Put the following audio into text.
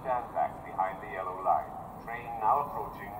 stand back behind the yellow line. Train now approaching